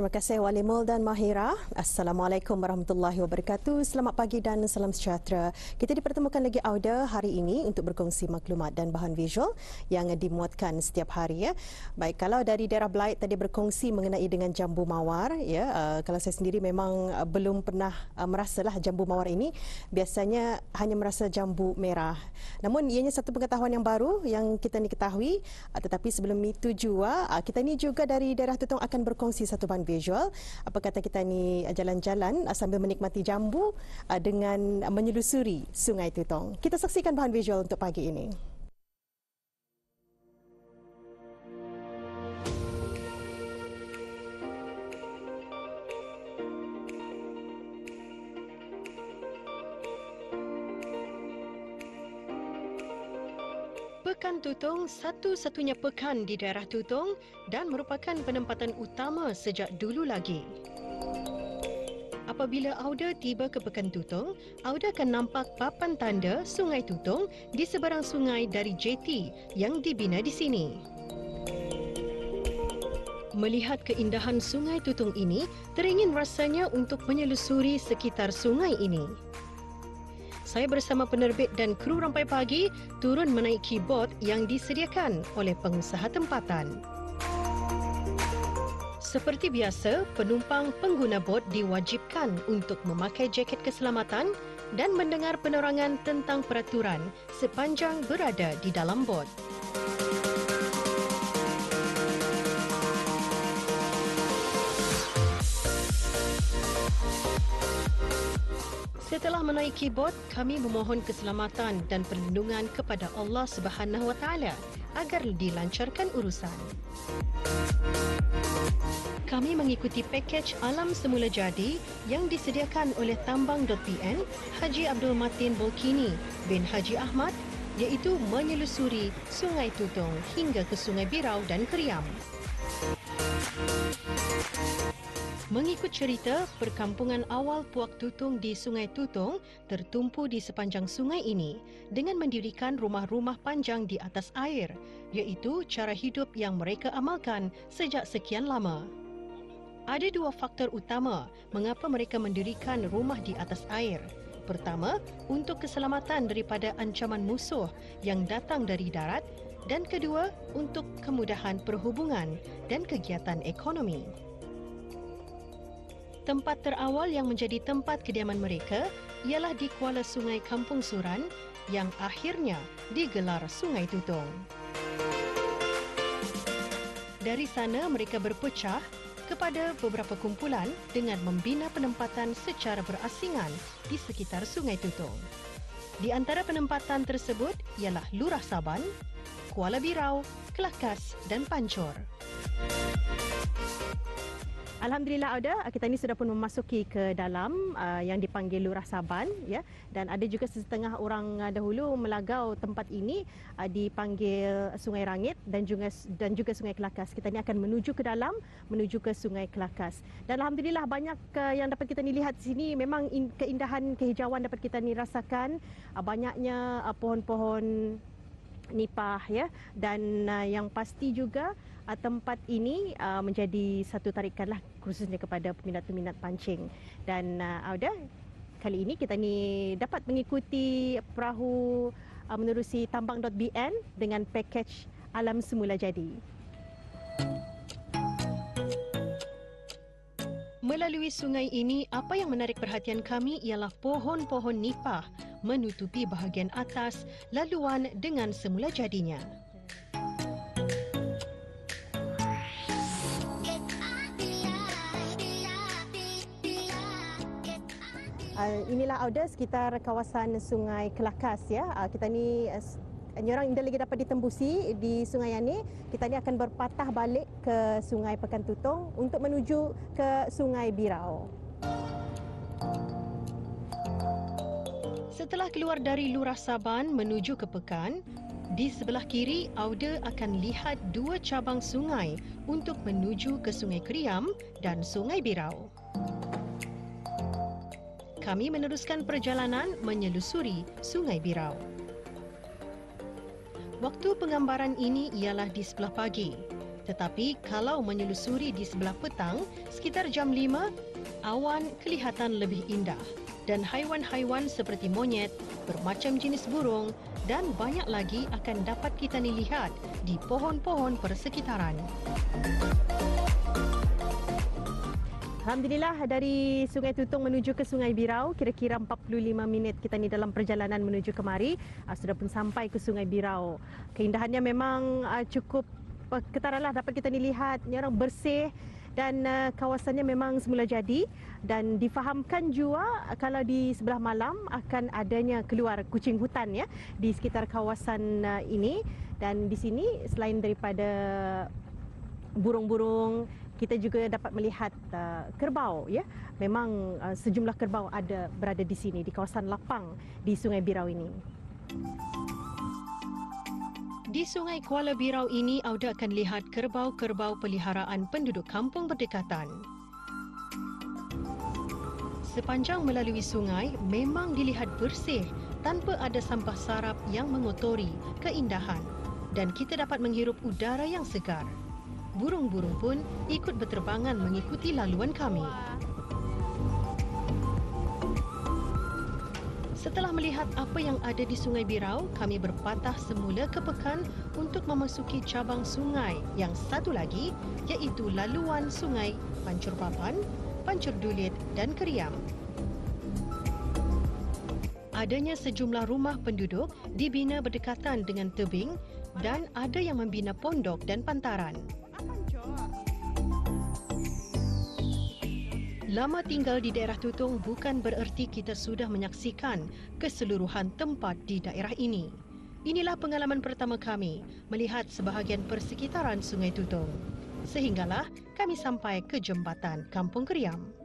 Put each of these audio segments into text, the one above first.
Terima kasih Wali Mul dan Mahira. Assalamualaikum warahmatullahi wabarakatuh. Selamat pagi dan salam sejahtera. Kita dipertemukan lagi Auda hari ini untuk berkongsi maklumat dan bahan visual yang dimuatkan setiap hari ya. Baik, kalau dari daerah Belait tadi berkongsi mengenai dengan jambu mawar ya. Uh, kalau saya sendiri memang uh, belum pernah uh, merasalah jambu mawar ini. Biasanya hanya merasa jambu merah. Namun ianya satu pengetahuan yang baru yang kita ni ketahui. Uh, tetapi sebelum itu juga uh, kita ni juga dari daerah Tutong akan berkongsi satu bahan visual. Apa kata kita ni uh, jalan-jalan uh, sambil menikmati jambu uh, dengan menyelusuri Sungai Tutong. Kita saksikan bahan visual untuk pagi ini. Pekan Tutong satu-satunya pekan di daerah Tutong dan merupakan penempatan utama sejak dulu lagi. Apabila Auda tiba ke Pekan Tutong, Auda akan nampak papan tanda Sungai Tutong di seberang sungai dari JT yang dibina di sini. Melihat keindahan Sungai Tutong ini, teringin rasanya untuk menyelusuri sekitar sungai ini saya bersama penerbit dan kru Rampai Pagi turun menaiki bot yang disediakan oleh pengusaha tempatan. Seperti biasa, penumpang pengguna bot diwajibkan untuk memakai jaket keselamatan dan mendengar penerangan tentang peraturan sepanjang berada di dalam bot. Setelah menaiki bot, kami memohon keselamatan dan perlindungan kepada Allah Subhanahu Wa Taala agar dilancarkan urusan. Kami mengikuti pakej alam semula jadi yang disediakan oleh tambang.pn Haji Abdul Matin Bolkini bin Haji Ahmad iaitu menyelusuri Sungai Tutong hingga ke Sungai Birau dan Keriam. Mengikut cerita, perkampungan awal Puak Tutung di Sungai Tutung tertumpu di sepanjang sungai ini dengan mendirikan rumah-rumah panjang di atas air, iaitu cara hidup yang mereka amalkan sejak sekian lama. Ada dua faktor utama mengapa mereka mendirikan rumah di atas air. Pertama, untuk keselamatan daripada ancaman musuh yang datang dari darat dan kedua, untuk kemudahan perhubungan dan kegiatan ekonomi. Tempat terawal yang menjadi tempat kediaman mereka ialah di Kuala Sungai Kampung Suran yang akhirnya digelar Sungai Tutong. Dari sana mereka berpecah kepada beberapa kumpulan dengan membina penempatan secara berasingan di sekitar Sungai Tutong. Di antara penempatan tersebut ialah Lurah Saban, Kuala Birau, Kelakas dan Pancor. Alhamdulillah ada. Kita ni sudah pun memasuki ke dalam uh, yang dipanggil Lurah Saban ya. Dan ada juga setengah orang uh, dahulu melagau tempat ini uh, dipanggil Sungai Rangit dan juga dan juga Sungai Kelakas. Kita ni akan menuju ke dalam menuju ke Sungai Kelakas. Dan alhamdulillah banyak uh, yang dapat kita ni lihat sini. Memang in, keindahan kehijauan dapat kita ni rasakan. Uh, banyaknya uh, pohon-pohon nipah ya. Dan uh, yang pasti juga uh, tempat ini uh, menjadi satu tarikan lah khususnya kepada peminat-peminat pancing dan uh, Auda kali ini kita ni dapat mengikuti perahu uh, menerusi tambang.bn dengan pakej alam semula jadi. Melalui sungai ini, apa yang menarik perhatian kami ialah pohon-pohon nipah menutupi bahagian atas laluan dengan semula jadinya. Uh, inilah Auda sekitar kawasan Sungai Kelakas ya. Uh, kita ni uh, orang indah lagi dapat ditembusi di sungai ini. Kita ni akan berpatah balik ke Sungai Pekan Tutong untuk menuju ke Sungai Birau. Setelah keluar dari Lurah Saban menuju ke Pekan, di sebelah kiri Auda akan lihat dua cabang sungai untuk menuju ke Sungai Keriam dan Sungai Birau kami meneruskan perjalanan menyelusuri Sungai Birau. Waktu penggambaran ini ialah di sebelah pagi. Tetapi kalau menyelusuri di sebelah petang, sekitar jam 5, awan kelihatan lebih indah dan haiwan-haiwan seperti monyet, bermacam jenis burung dan banyak lagi akan dapat kita lihat di pohon-pohon persekitaran. Alhamdulillah dari Sungai Tutong menuju ke Sungai Birau kira-kira 45 minit kita ni dalam perjalanan menuju kemari. Uh, sudah pun sampai ke Sungai Birau. Keindahannya memang uh, cukup uh, ketaralah dapat kita ni lihat. Ni orang bersih dan uh, kawasannya memang semula jadi. Dan difahamkan juga kalau di sebelah malam akan adanya keluar kucing hutan ya di sekitar kawasan uh, ini. Dan di sini selain daripada burung-burung kita juga dapat melihat uh, kerbau ya memang uh, sejumlah kerbau ada berada di sini di kawasan lapang di Sungai Birau ini Di Sungai Kuala Birau ini, Auda akan lihat kerbau-kerbau peliharaan penduduk kampung berdekatan. Sepanjang melalui sungai memang dilihat bersih tanpa ada sampah sarap yang mengotori keindahan dan kita dapat menghirup udara yang segar. Burung-burung pun ikut berterbangan mengikuti laluan kami. Setelah melihat apa yang ada di Sungai Birau, kami berpatah semula ke Pekan untuk memasuki cabang sungai yang satu lagi iaitu laluan Sungai Pancur Papan, Pancur Dulit dan Keriam. Adanya sejumlah rumah penduduk dibina berdekatan dengan tebing dan ada yang membina pondok dan pantaran. Lama tinggal di daerah Tutong bukan bererti kita sudah menyaksikan keseluruhan tempat di daerah ini. Inilah pengalaman pertama kami melihat sebahagian persekitaran Sungai Tutong. Sehinggalah kami sampai ke jembatan Kampung Keriam.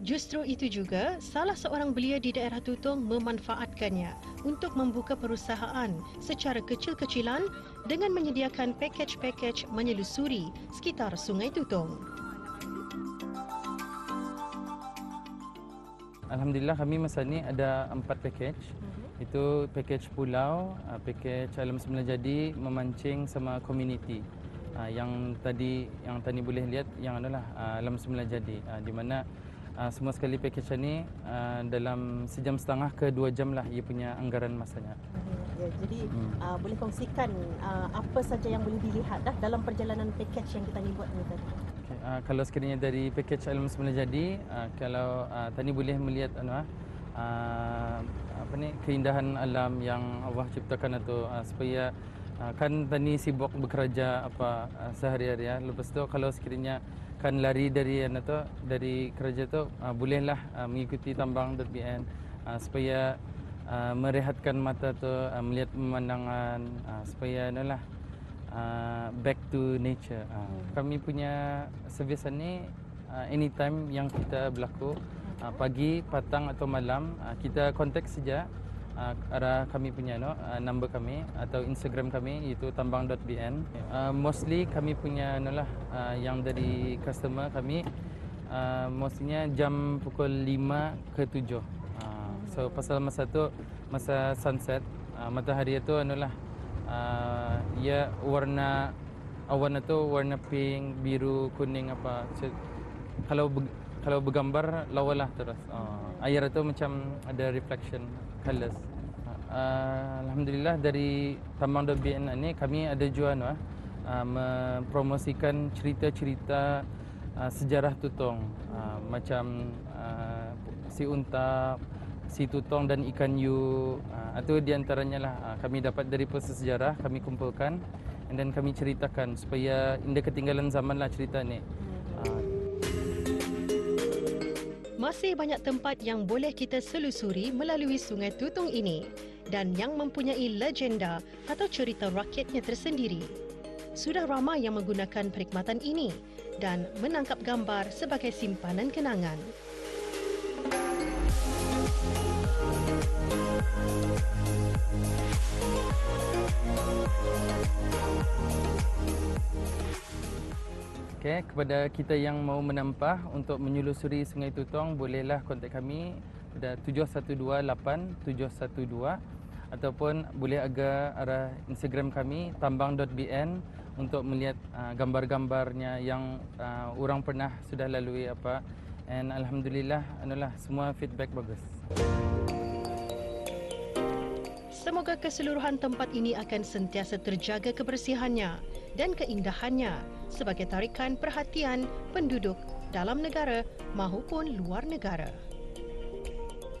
Justru itu juga salah seorang belia di daerah Tutong memanfaatkannya untuk membuka perusahaan secara kecil-kecilan dengan menyediakan pakej-pakej menyelusuri sekitar Sungai Tutong. Alhamdulillah kami masa ni ada empat package. Uh-huh. Itu package pulau, uh, package alam semula jadi memancing sama community. Uh, yang tadi yang tadi boleh lihat yang adalah uh, alam semula jadi di mana uh, semua sekali package ni uh, dalam sejam setengah ke dua jam lah ia punya anggaran masanya. Uh-huh. Ya, jadi hmm. uh, boleh kongsikan uh, apa saja yang boleh dilihat dah dalam perjalanan package yang kita ni buat ni tadi. Uh, kalau sekiranya dari package alam semula jadi, uh, kalau uh, tadi boleh melihat anu uh, apa ni keindahan alam yang Allah ciptakan itu uh, supaya uh, kan tani sibuk bekerja apa uh, sehari-hari ya. Lepas tu kalau sekiranya kan lari dari anu tu dari kerja tu uh, bolehlah uh, mengikuti tambang.bn uh, supaya uh, merehatkan mata tu uh, melihat pemandangan uh, supaya anu lah uh, back to nature. Uh, kami punya servis ni uh, anytime yang kita berlaku uh, pagi, petang atau malam uh, kita kontak saja uh, arah kami punya no uh, number kami atau Instagram kami iaitu tambang.bn. Uh, mostly kami punya no lah uh, yang dari customer kami uh, mostlynya jam pukul 5 ke 7. Uh, so pasal masa tu masa sunset uh, matahari itu anu lah uh, ia warna awan itu warna pink, biru, kuning apa. So, kalau kalau bergambar lawalah terus. Uh, air itu macam ada reflection colors. Uh, Alhamdulillah dari Tambang BN ini kami ada jual uh, mempromosikan cerita-cerita uh, sejarah Tutong uh, macam uh, si unta, si tutong dan ikan yu uh, itu di antaranya lah uh, kami dapat dari proses sejarah kami kumpulkan dan kami ceritakan supaya indah ketinggalan zaman lah cerita ni. Masih banyak tempat yang boleh kita selusuri melalui Sungai Tutong ini dan yang mempunyai legenda atau cerita rakyatnya tersendiri. Sudah ramai yang menggunakan perkhidmatan ini dan menangkap gambar sebagai simpanan kenangan. Okay, kepada kita yang mau menampah untuk menyelusuri Sungai Tutong, bolehlah kontak kami pada 7128 712 ataupun boleh agak arah Instagram kami tambang.bn untuk melihat uh, gambar-gambarnya yang uh, orang pernah sudah lalui apa and alhamdulillah anulah semua feedback bagus. Semoga keseluruhan tempat ini akan sentiasa terjaga kebersihannya dan keindahannya sebagai tarikan perhatian penduduk dalam negara maupun luar negara.